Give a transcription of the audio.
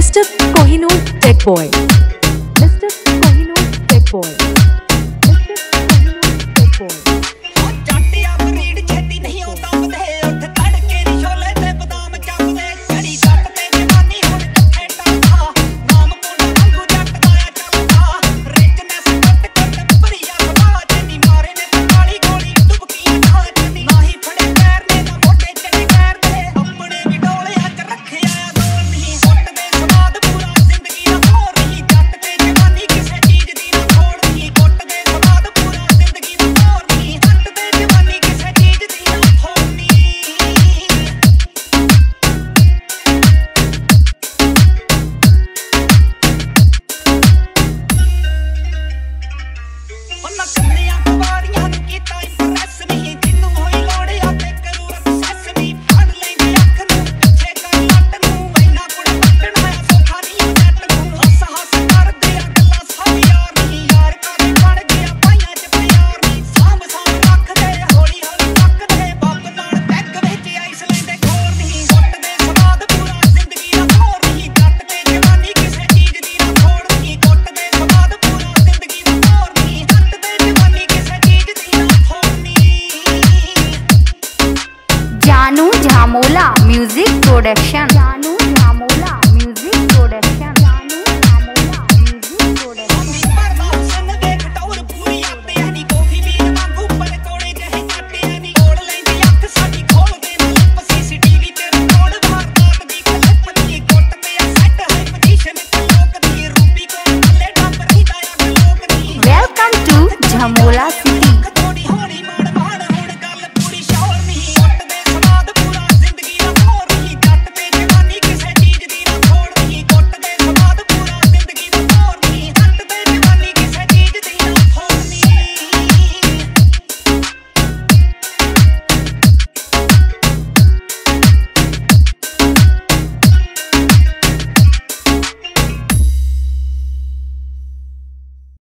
Mr. Kohinoor Tech Boy. Mr. Kohinoor Tech Boy. Amola music production Janu